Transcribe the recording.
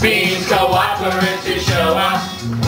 Beans cooperative show up.